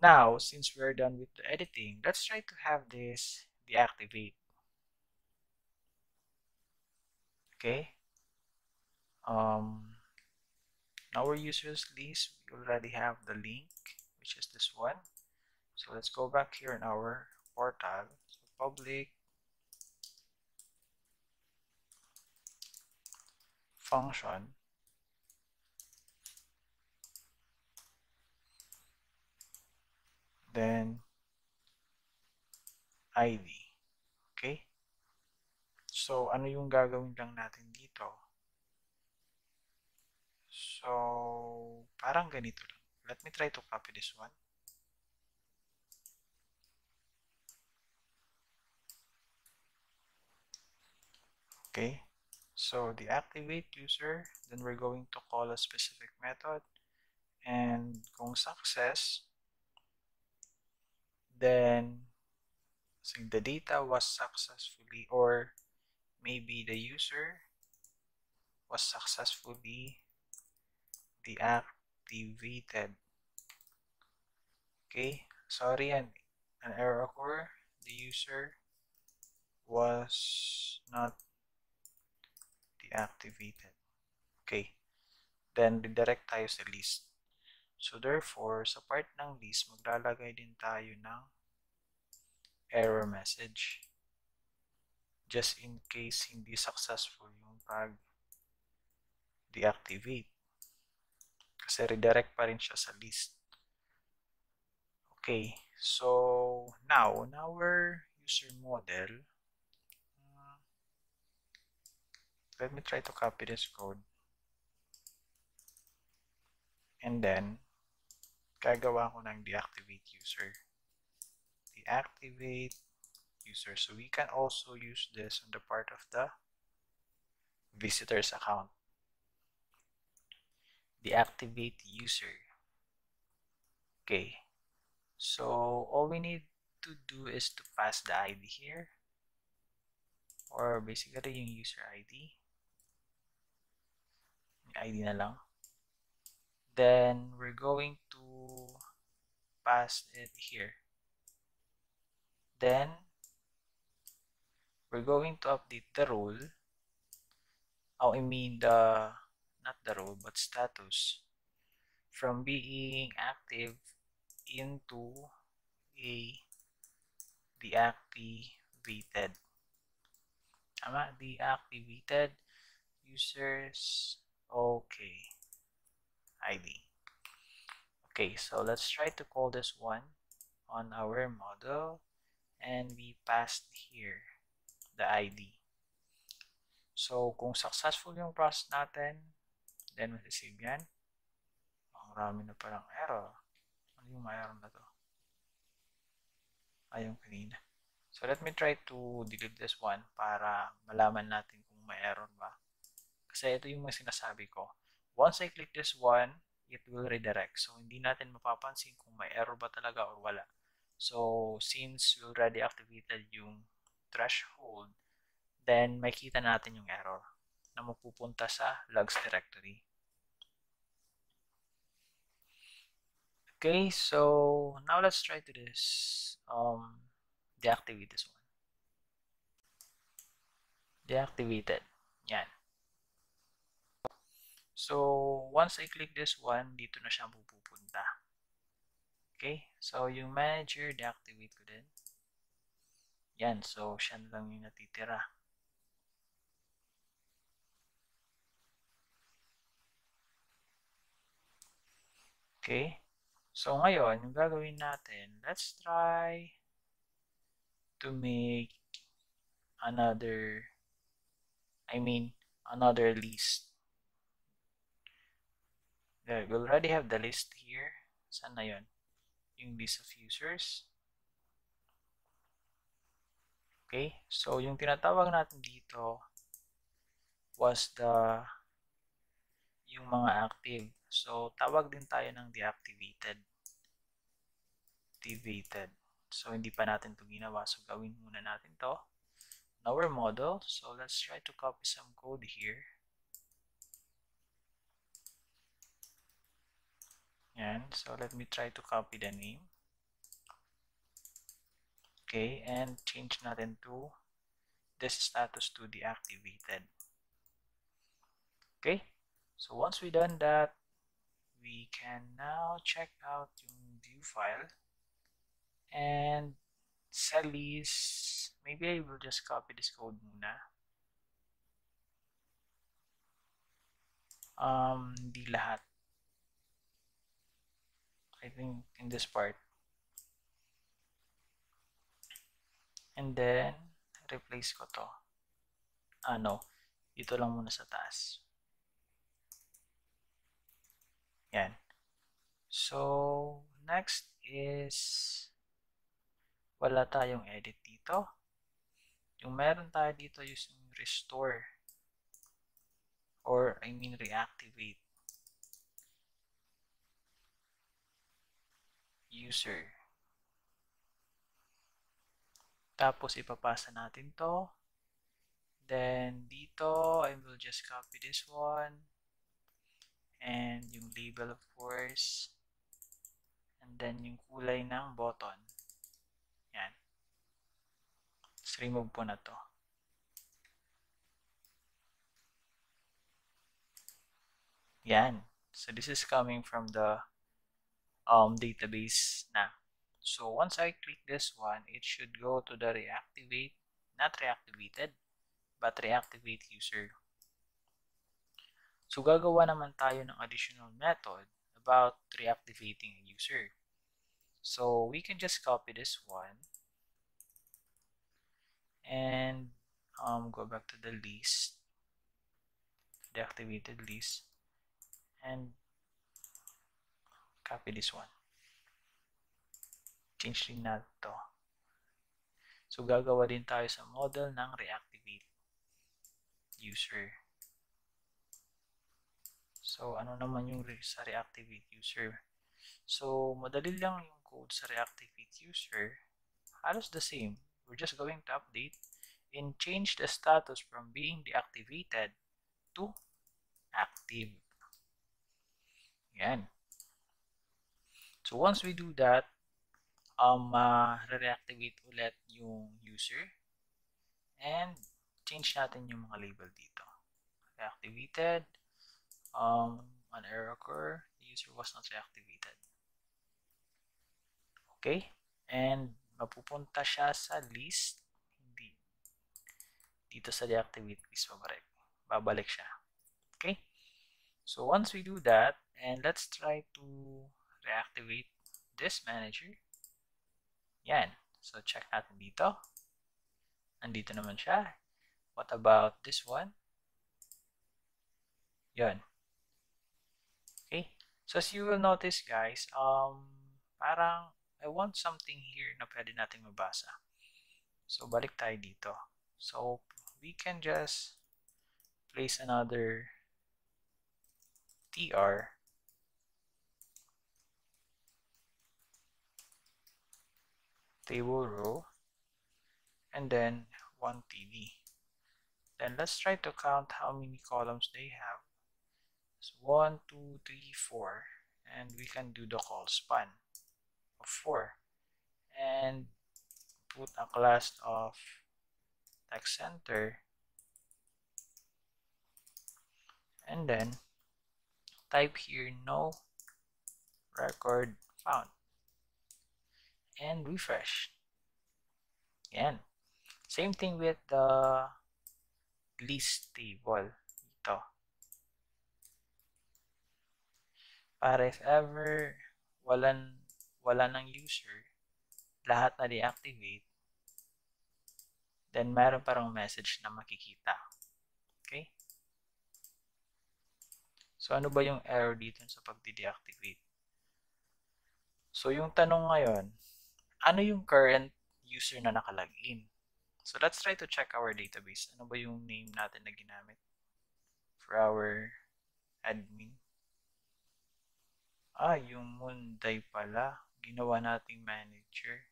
Now, since we're done with the editing, let's try to have this deactivate. Okay. Um, our users list, we already have the link, which is this one. So let's go back here in our portal. So public function then ID. Okay? So, ano yung gagawin lang natin dito? So, parang ganito lang. Let me try to copy this one. Okay, so the activate user, then we're going to call a specific method. And kung success, then so the data was successfully or maybe the user was successfully deactivated. Okay, sorry, an, an error occurred. The user was not deactivated. Okay, then redirect tayo sa list. So therefore, sa part ng list, maglalagay din tayo ng error message. Just in case hindi successful yung pag deactivate. Kasi redirect pa rin siya sa list. Okay, so now, in our user model, let me try to copy this code. And then, gagawa ko ng deactivate user. Deactivate user. So we can also use this on the part of the visitor's account. Deactivate user. Okay. So all we need to do is to pass the ID here. Or basically yung user ID. ID na lang. Then we're going to pass it here. Then we're going to update the role. Oh, I mean the not the role but status from being active into a deactivated. Tama? Deactivated users. Okay. ID. Okay, so let's try to call this one on our model and we passed here the ID. So, kung successful yung process natin, then ma-receive yan. Ang rami na palang error. Ano yung mayroon na to? Ayun kanina. So, let me try to delete this one para malaman natin kung may error ba. Kasi ito yung mga sinasabi ko. Once I click this one, it will redirect. So, hindi natin mapapansin kung may error ba talaga or wala. So, since we already activated yung threshold, then makita natin yung error na mapupunta sa logs directory. Okay, so now let's try to this. Um, deactivate this one. Deactivated. Yan. So, once I click this one, dito na siya pupunta. Okay? So, yung manager, deactivate ko din. Yan. So, siya lang yung natitira. Okay? So, ngayon, yung gagawin natin, let's try to make another, I mean, another list. There, we already have the list here. Saan na yun? Yung list of users. Okay, so yung tinatawag natin dito was the yung mga active. So, tawag din tayo ng deactivated. Activated. So, hindi pa natin ito ginawa. So, gawin muna natin to. Our model. So, let's try to copy some code here. Yan. So, let me try to copy the name. Okay, and change natin to this status to deactivated. Okay, so once we done that, we can now check out yung view file and Celis, maybe I will just copy this code muna. Um, hindi lahat. I think in this part. And then, replace ko to. Ano, dito lang muna sa taas. Yan. So, next is wala tayong edit dito. Yung meron tayo dito is yung restore or I mean reactivate user. Tapos ipapasa natin to. Then dito, I will just copy this one. And yung label of course. And then yung kulay ng button. Yan. Let's remove po na to. Yan. So this is coming from the um, database na. So once I click this one, it should go to the reactivate, not reactivated, but reactivate user. So gagawa naman tayo ng additional method about reactivating a user. So we can just copy this one and um, go back to the list, the activated list, and copy this one. Change din natin to. So, gagawa din tayo sa model ng reactivate user. So, ano naman yung sa reactivate user? So, madali lang yung code sa reactivate user. Halos the same. We're just going to update and change the status from being deactivated to active. Yan. So once we do that, um, uh, re-reactivate ulit yung user and change natin yung mga label dito. Reactivated, um, an error occur, the user was not reactivated. Okay? And mapupunta siya sa list, hindi. Dito sa deactivate list babalik. Babalik siya. Okay? So once we do that, and let's try to reactivate this manager. Yan. So, check natin dito. Nandito naman siya. What about this one? Yan. Okay. So, as you will notice, guys, um, parang I want something here na pwede natin mabasa. So, balik tayo dito. So, we can just place another tr table row and then one TD. Then let's try to count how many columns they have. So one, two, three, four, and we can do the call span of four and put a class of text center and then type here no record found and refresh. Yan. Same thing with the list table dito. Para if ever walan, wala ng user, lahat na deactivate, then meron parang message na makikita. Okay? So, ano ba yung error dito sa pag-deactivate? So, yung tanong ngayon, ano yung current user na nakalagin. So let's try to check our database. Ano ba yung name natin na ginamit for our admin? Ah, yung Munday pala. Ginawa nating manager.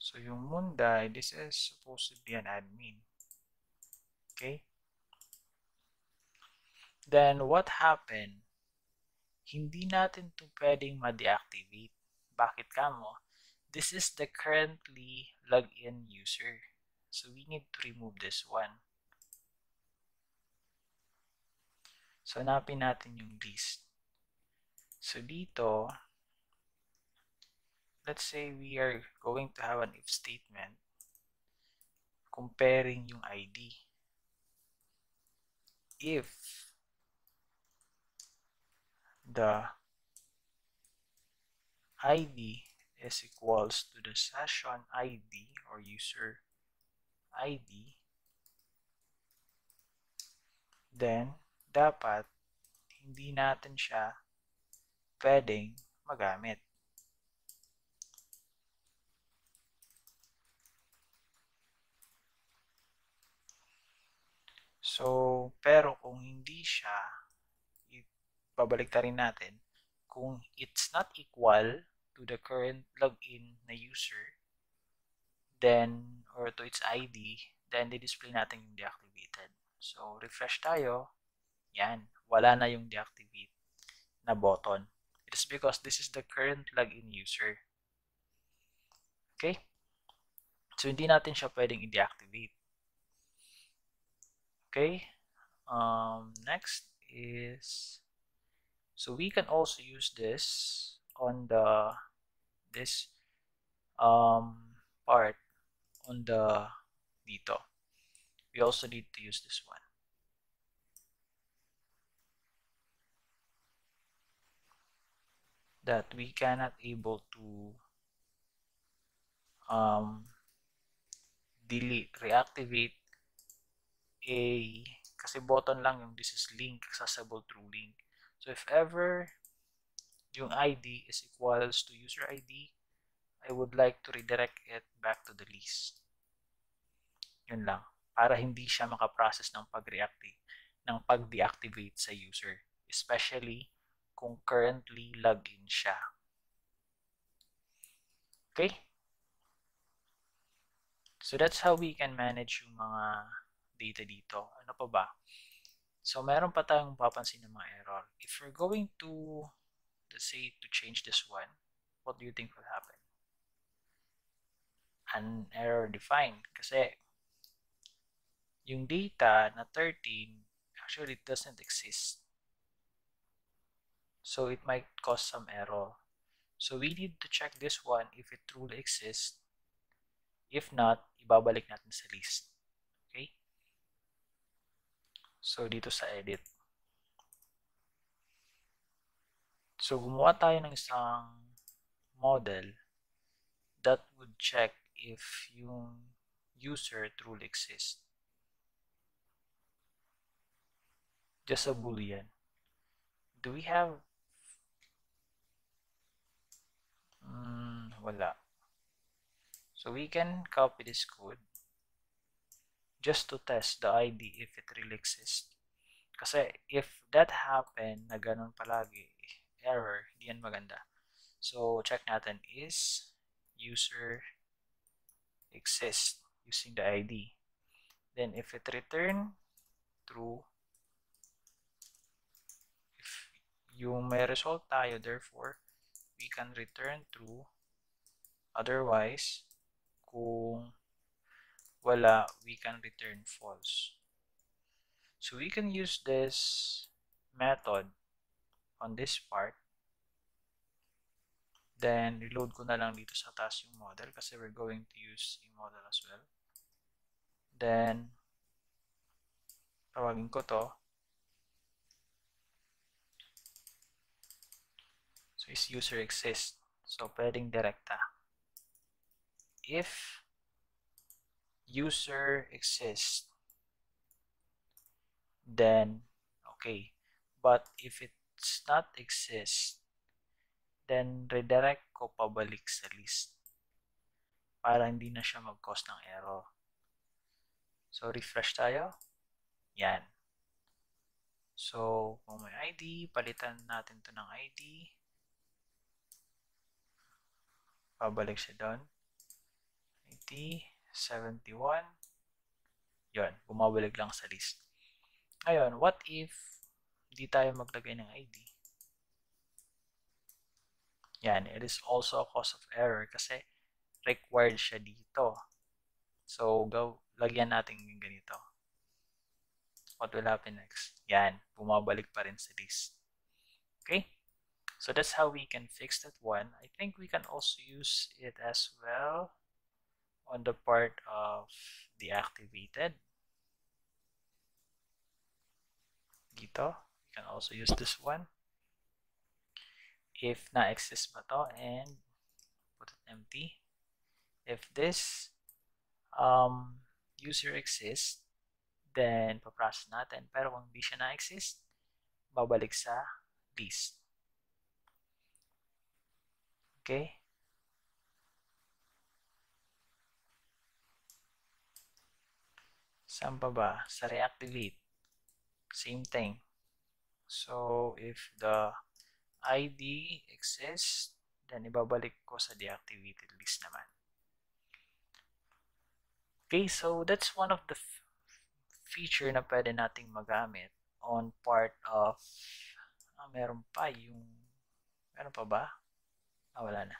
So yung Munday, this is supposed to be an admin. Okay? Then what happened? Hindi natin to pwedeng ma-deactivate bakit kamo? this is the currently login user. So we need to remove this one. So hanapin natin yung list. So dito, let's say we are going to have an if statement comparing yung ID. If the ID is equals to the session ID or user ID, then dapat hindi natin siya pwedeng magamit. So, pero kung hindi siya, babalik rin natin, kung it's not equal to the current login na user, then, or to its ID, then di-display natin yung deactivated. So, refresh tayo. Yan. Wala na yung deactivate na button. It is because this is the current login user. Okay? So, hindi natin siya pwedeng i-deactivate. Okay? Um, next is so we can also use this on the this um, part on the dito. We also need to use this one. That we cannot able to um, delete, reactivate a kasi button lang yung this is link, accessible through link. If ever yung ID is equals to user ID, I would like to redirect it back to the list. Yun lang. Para hindi siya makaprocess ng pag-reactivate, ng pag-deactivate sa user. Especially kung currently login siya. Okay? So that's how we can manage yung mga data dito. Ano pa ba? So meron pa tayong papansin ng mga error. If we're going to, let's say, to change this one, what do you think will happen? An error defined. Kasi yung data na 13 actually doesn't exist. So it might cause some error. So we need to check this one if it truly exists. If not, ibabalik natin sa list. So dito sa edit. So gumawa tayo ng isang model that would check if yung user truly exists. just a boolean. Do we have mm, wala. So we can copy this code just to test the ID if it really exists. Kasi if that happen na ganun palagi, error, hindi yan maganda. So check natin is user exist using the ID. Then if it return true, yung may result tayo, therefore, we can return true. Otherwise, kung wala, we can return false. So we can use this method on this part. Then, reload ko na lang dito sa taas yung model kasi we're going to use a model as well. Then, tawagin ko to is user exists. So, pwedeng direkta. If user exists, then okay. But if it's not exist, then redirect ko pabalik sa list para hindi na siya mag-cause ng error. So, refresh tayo. Yan. So, kung may ID, palitan natin to ng ID. Babalik siya doon. 80, 71. Yun, bumabalik lang sa list. Ngayon, what if hindi tayo maglagay ng ID? Yan, it is also a cause of error kasi required siya dito. So, go, lagyan natin yung ganito. What will happen next? Yan, bumabalik pa rin sa list. Okay? So that's how we can fix that one. I think we can also use it as well on the part of the activated. Dito, we can also use this one. If na-exist ba to and put it empty. If this um, user exists, then paprocess natin. Pero kung hindi siya na-exist, babalik sa list. Okay? Saan pa ba? Sa reactivate. Same thing. So, if the ID exists, then ibabalik ko sa deactivated list naman. Okay, so that's one of the feature na pwede nating magamit on part of ah, meron pa yung meron pa ba? Ah, wala na.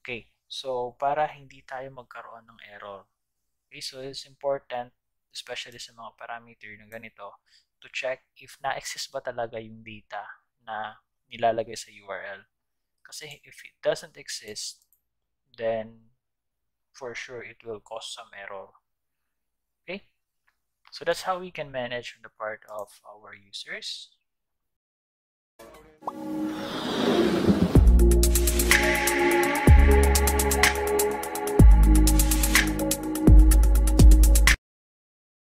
Okay, so para hindi tayo magkaroon ng error. Okay, so it's important especially sa mga parameter na ganito to check if na-exist ba talaga yung data na nilalagay sa URL. Kasi if it doesn't exist, then for sure it will cause some error. Okay? So that's how we can manage on the part of our users.